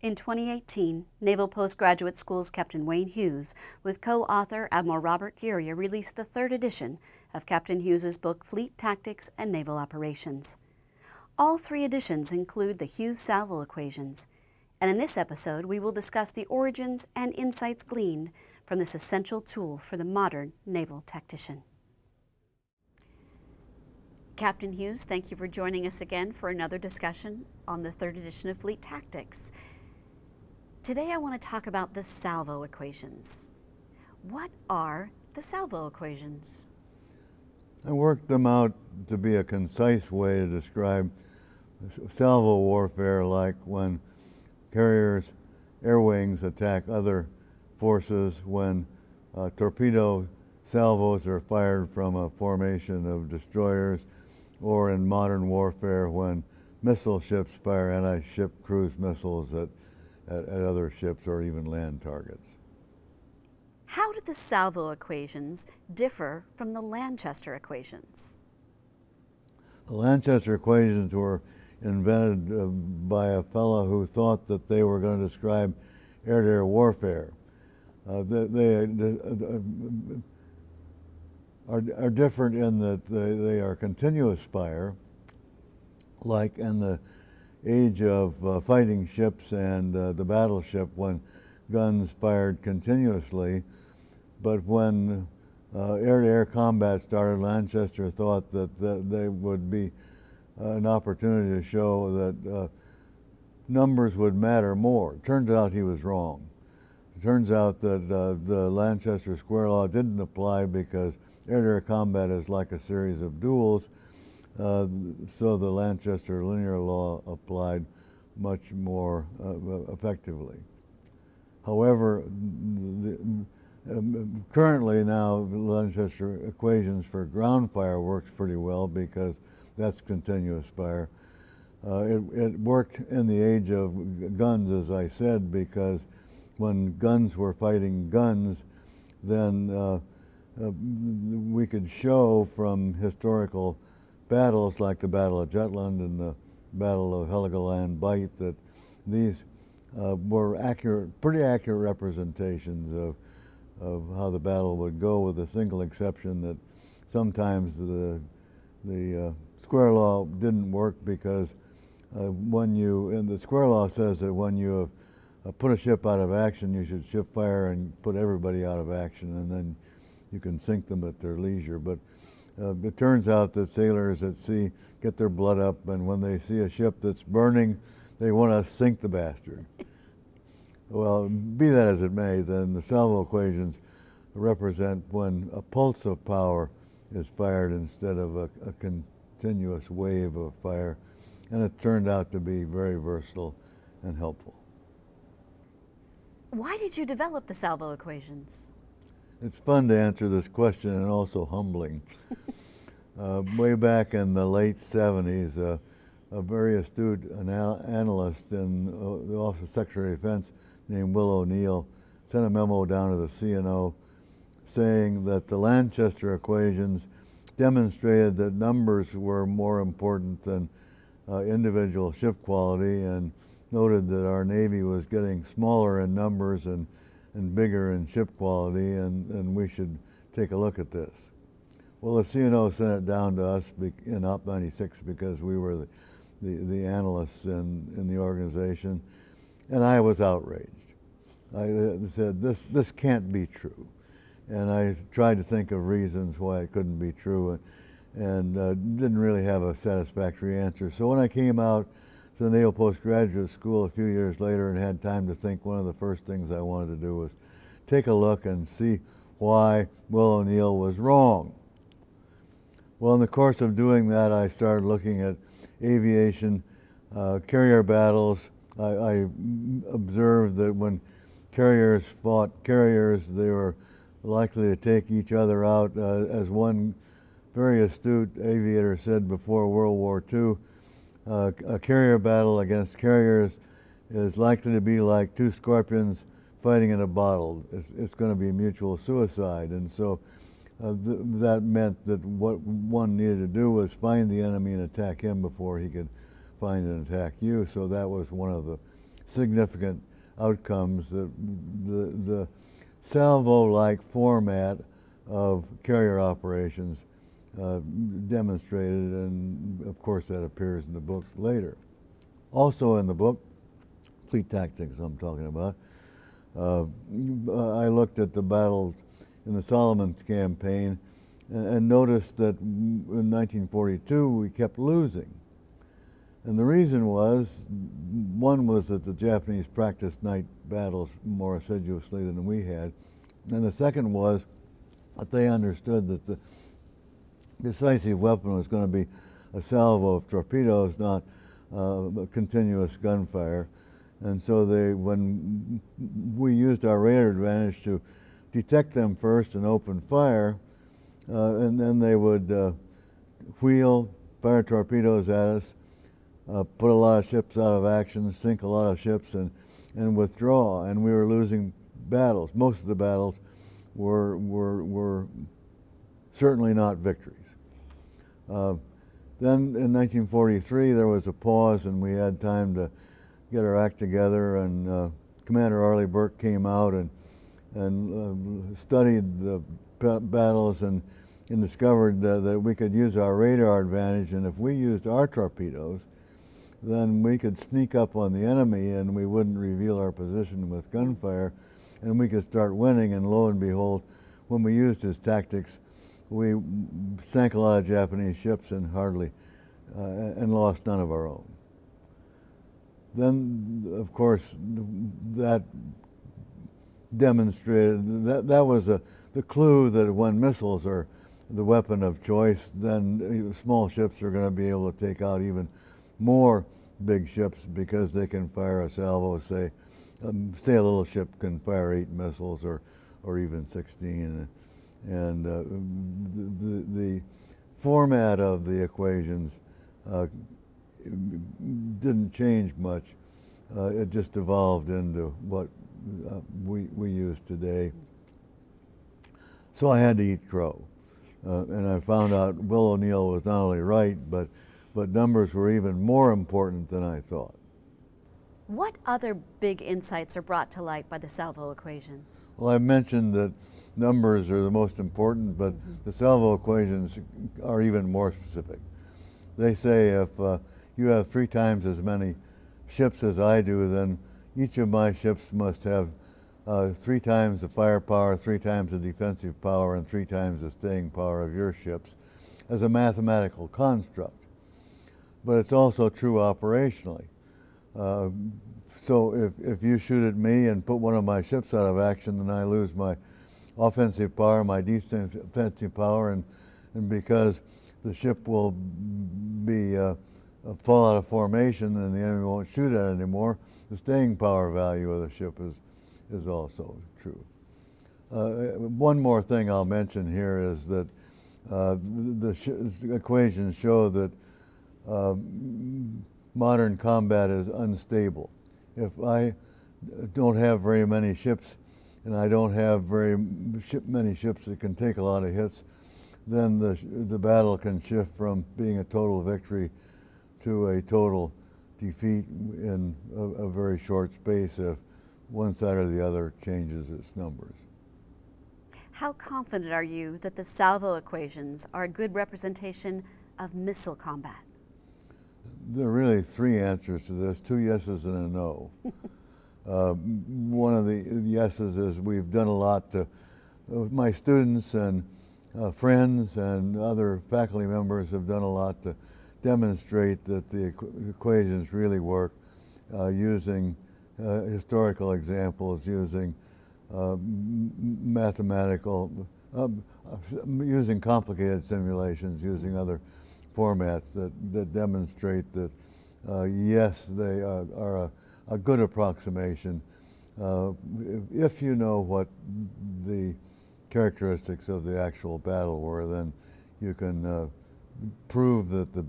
In 2018, Naval Postgraduate School's Captain Wayne Hughes, with co-author Admiral Robert Girrier, released the third edition of Captain Hughes's book Fleet Tactics and Naval Operations. All three editions include the Hughes-Salvo equations, and in this episode we will discuss the origins and insights gleaned from this essential tool for the modern naval tactician. Captain Hughes, thank you for joining us again for another discussion on the third edition of Fleet Tactics. Today I want to talk about the salvo equations. What are the salvo equations? I worked them out to be a concise way to describe salvo warfare like when carriers, air wings attack other forces, when uh, torpedo salvos are fired from a formation of destroyers, or in modern warfare when missile ships fire anti-ship cruise missiles at at, at other ships or even land targets. How did the salvo equations differ from the Lanchester equations? The Lanchester equations were invented uh, by a fellow who thought that they were going to describe air-to-air warfare. Uh, they, they uh, are, are different in that they, they are continuous fire, like in the age of uh, fighting ships and uh, the battleship when guns fired continuously. But when uh, air-to-air combat started, Lanchester thought that, that they would be uh, an opportunity to show that uh, numbers would matter more. Turns out he was wrong. It turns out that uh, the Lanchester square law didn't apply because air-to-air combat is like a series of duels uh, so the Lanchester linear law applied much more uh, effectively. However, the, um, currently now Lanchester equations for ground fire works pretty well because that's continuous fire. Uh, it, it, worked in the age of guns, as I said, because when guns were fighting guns, then uh, uh, we could show from historical battles like the Battle of Jutland and the Battle of Heligoland Bight that these uh, were accurate, pretty accurate representations of, of how the battle would go with a single exception that sometimes the, the uh, square law didn't work because uh, when you, and the square law says that when you have uh, put a ship out of action, you should shift fire and put everybody out of action and then you can sink them at their leisure. But uh, it turns out that sailors at sea get their blood up, and when they see a ship that's burning, they want to sink the bastard. well, be that as it may, then the salvo equations represent when a pulse of power is fired instead of a, a continuous wave of fire, and it turned out to be very versatile and helpful. Why did you develop the salvo equations? It's fun to answer this question and also humbling. uh, way back in the late 70s, uh, a very astute anal analyst in uh, the Office of Secretary of Defense named Will O'Neill sent a memo down to the CNO saying that the Lanchester equations demonstrated that numbers were more important than uh, individual ship quality and noted that our Navy was getting smaller in numbers and and bigger in ship quality, and, and we should take a look at this. Well, the CNO sent it down to us in Op 96 because we were the, the, the, analysts in, in the organization, and I was outraged. I uh, said, this, this can't be true. And I tried to think of reasons why it couldn't be true and, and uh, didn't really have a satisfactory answer. So when I came out to the Postgraduate School a few years later and had time to think, one of the first things I wanted to do was take a look and see why Will O'Neill was wrong. Well, in the course of doing that, I started looking at aviation, uh, carrier battles. I, I, observed that when carriers fought carriers, they were likely to take each other out. Uh, as one very astute aviator said before World War II, uh, a carrier battle against carriers is likely to be like two scorpions fighting in a bottle. It's, it's going to be mutual suicide. And so uh, th that meant that what one needed to do was find the enemy and attack him before he could find and attack you. So that was one of the significant outcomes. that the, the salvo-like format of carrier operations uh, demonstrated, and of course that appears in the book later. Also in the book, Fleet Tactics I'm talking about, uh, I looked at the battles in the Solomons campaign and, and noticed that in 1942 we kept losing. And the reason was, one was that the Japanese practiced night battles more assiduously than we had. And the second was that they understood that the decisive weapon was going to be a salvo of torpedoes, not uh, continuous gunfire. And so they, when we used our radar advantage to detect them first and open fire, uh, and then they would uh, wheel, fire torpedoes at us, uh, put a lot of ships out of action, sink a lot of ships, and, and withdraw. And we were losing battles. Most of the battles were, were, were certainly not victories. Then in 1943, there was a pause, and we had time to get our act together. And uh, Commander Arleigh Burke came out and and uh, studied the battles and, and discovered uh, that we could use our radar advantage. And if we used our torpedoes, then we could sneak up on the enemy and we wouldn't reveal our position with gunfire and we could start winning. And lo and behold, when we used his tactics, we sank a lot of Japanese ships and hardly uh, and lost none of our own. Then, of course, that demonstrated that that was a, the clue that when missiles are the weapon of choice, then small ships are going to be able to take out even more big ships because they can fire a salvo. Say, um, say a little ship can fire eight missiles or, or even 16, and uh, the, the format of the equations uh, didn't change much. Uh, it just evolved into what uh, we, we use today. So I had to eat crow. Uh, and I found out Will O'Neill was not only right, but, but numbers were even more important than I thought. What other big insights are brought to light by the salvo equations? Well, I mentioned that numbers are the most important, but mm -hmm. the salvo equations are even more specific. They say if uh, you have three times as many ships as I do, then each of my ships must have uh, three times the firepower, three times the defensive power, and three times the staying power of your ships as a mathematical construct. But it's also true operationally. Uh, so if, if you shoot at me and put one of my ships out of action, then I lose my offensive power, my defensive offensive power, and, and because the ship will be uh, fall out of formation and the enemy won't shoot at it anymore, the staying power value of the ship is, is also true. Uh, one more thing I'll mention here is that uh, the, the equations show that uh, modern combat is unstable. If I don't have very many ships and I don't have very ship, many ships that can take a lot of hits, then the, the battle can shift from being a total victory to a total defeat in a, a, very short space if one side or the other changes its numbers. How confident are you that the salvo equations are a good representation of missile combat? There are really three answers to this, two yeses and a no. uh, one of the yeses is we've done a lot to, uh, my students and uh, friends and other faculty members have done a lot to demonstrate that the equ equations really work uh, using uh, historical examples, using uh, mathematical, uh, using complicated simulations, using other formats that, that demonstrate that uh, yes, they are, are a, a, good approximation uh, if you know what the characteristics of the actual battle were, then you can prove that the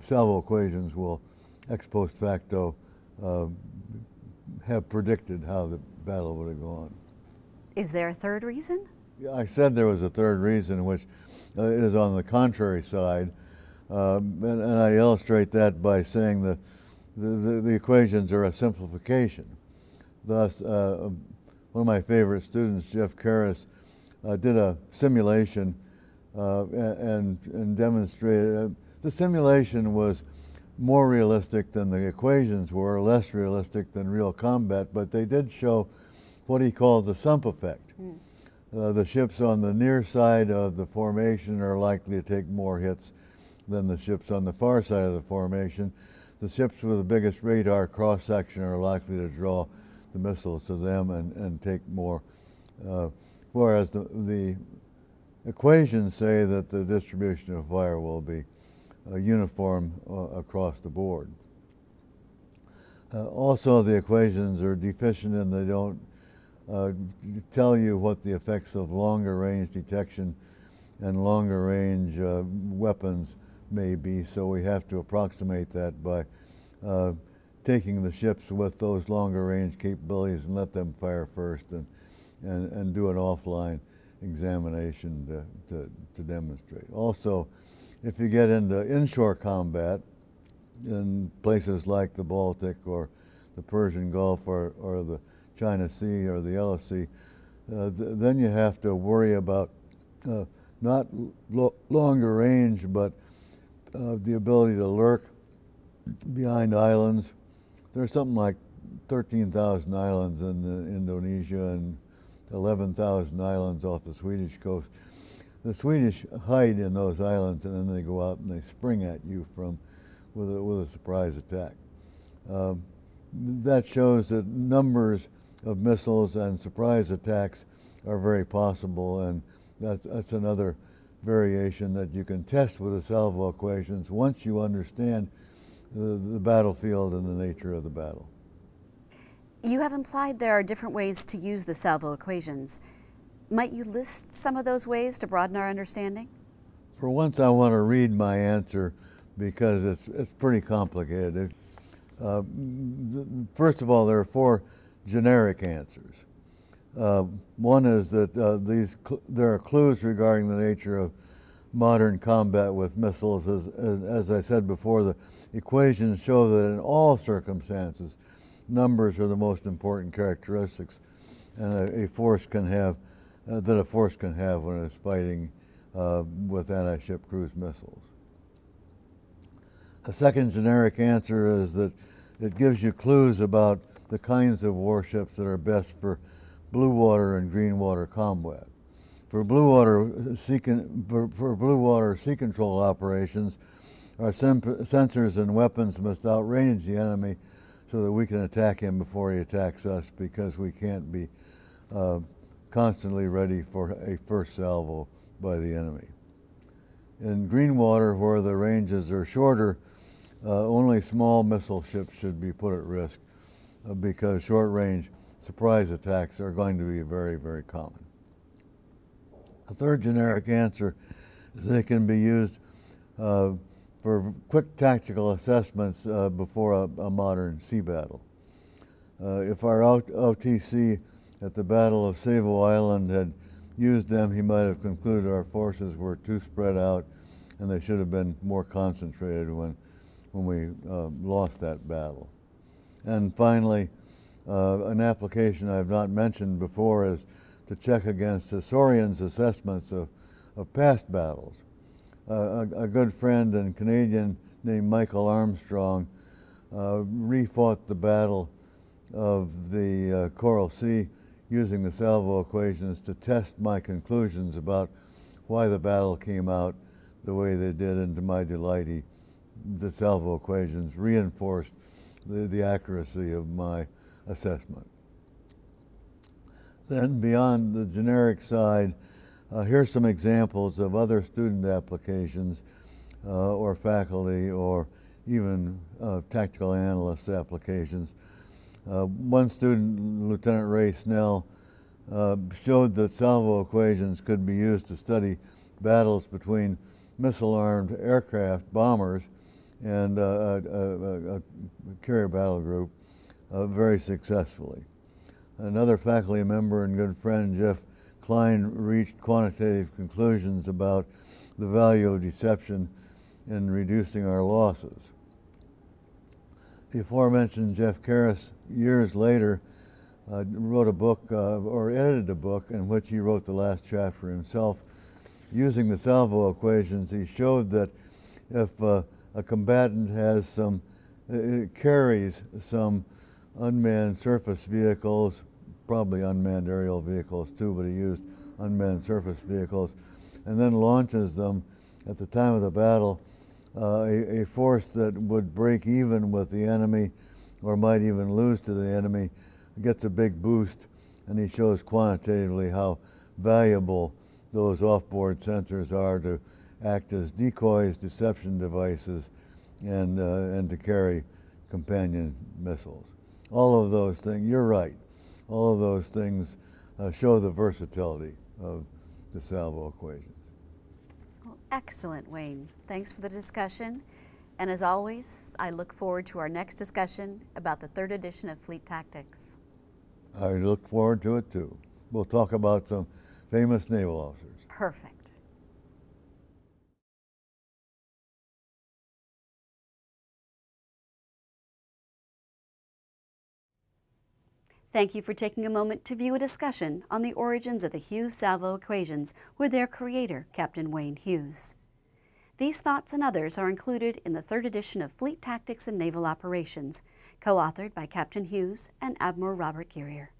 salvo equations will ex post facto uh, have predicted how the battle would have gone. Is there a third reason? I said there was a third reason, which uh, is on the contrary side. Uh, and, and, I illustrate that by saying that the, the, the, equations are a simplification. Thus, uh, um, one of my favorite students, Jeff Cares, uh, did a simulation uh, and, and demonstrated. Uh, the simulation was more realistic than the equations were, less realistic than real combat, but they did show what he called the sump effect. Mm. Uh, the ships on the near side of the formation are likely to take more hits than the ships on the far side of the formation. The ships with the biggest radar cross section are likely to draw the missiles to them and, and take more. Uh, whereas the, the equations say that the distribution of fire will be uh, uniform uh, across the board. Uh, also, the equations are deficient and they don't uh, tell you what the effects of longer range detection and longer range uh, weapons may be, so we have to approximate that by uh, taking the ships with those longer range capabilities and let them fire first and, and, and do an offline examination to, to, to demonstrate. Also, if you get into inshore combat in places like the Baltic or the Persian Gulf or, or the China Sea or the Sea, uh, th then you have to worry about uh, not lo longer range, but uh, the ability to lurk behind islands. There's something like 13,000 islands in Indonesia and 11,000 islands off the Swedish coast. The Swedish hide in those islands and then they go out and they spring at you from with a, with a surprise attack. Um, that shows that numbers of missiles and surprise attacks are very possible and that's, that's another variation that you can test with the salvo equations once you understand the, the battlefield and the nature of the battle. You have implied there are different ways to use the salvo equations. Might you list some of those ways to broaden our understanding? For once, I want to read my answer because it's, it's pretty complicated. Uh, first of all, there are four generic answers. Uh, one is that uh, these there are clues regarding the nature of modern combat with missiles. As, as I said before, the equations show that in all circumstances, numbers are the most important characteristics and a, a force can have, uh, that a force can have when it's fighting uh, with anti-ship cruise missiles. A second generic answer is that it gives you clues about the kinds of warships that are best for blue water and green water combat. For blue water sea, for, for blue water sea control operations, our sensors and weapons must outrange the enemy so that we can attack him before he attacks us because we can't be uh, constantly ready for a first salvo by the enemy. In green water, where the ranges are shorter, uh, only small missile ships should be put at risk because short range surprise attacks are going to be very, very common. A third generic answer is they can be used uh, for quick tactical assessments uh, before a, a, modern sea battle. Uh, if our OTC at the Battle of Savo Island had used them, he might have concluded our forces were too spread out and they should have been more concentrated when, when we uh, lost that battle. And finally, uh, an application I've not mentioned before is to check against historians' assessments of, of past battles. Uh, a, a, good friend and Canadian named Michael Armstrong uh, refought the battle of the uh, Coral Sea using the salvo equations to test my conclusions about why the battle came out the way they did, and to my delight, he, the salvo equations reinforced the, the accuracy of my assessment. Then beyond the generic side, uh, here's some examples of other student applications uh, or faculty or even uh, tactical analyst applications. Uh, one student, Lieutenant Ray Snell, uh, showed that salvo equations could be used to study battles between missile-armed aircraft bombers and uh, a, a, a, carrier battle group uh, very successfully. Another faculty member and good friend, Jeff Kline, reached quantitative conclusions about the value of deception in reducing our losses. the aforementioned Jeff Cares, years later, uh, wrote a book uh, or edited a book in which he wrote the last chapter himself. Using the salvo equations, he showed that if uh, a combatant has some, it carries some unmanned surface vehicles, probably unmanned aerial vehicles too, but he used unmanned surface vehicles, and then launches them. At the time of the battle, uh, a, a, force that would break even with the enemy or might even lose to the enemy gets a big boost, and he shows quantitatively how valuable those off-board sensors are to act as decoys, deception devices, and, uh, and to carry companion missiles. All of those things, you're right, all of those things uh, show the versatility of the salvo equations. Well, excellent, Wayne. Thanks for the discussion. And as always, I look forward to our next discussion about the third edition of Fleet Tactics. I look forward to it too. We'll talk about some famous naval officers. Perfect. Thank you for taking a moment to view a discussion on the origins of the Hughes-Salvo equations with their creator, Captain Wayne Hughes. These thoughts and others are included in the third edition of Fleet Tactics and Naval Operations, co-authored by Captain Hughes and Admiral Robert Girrier.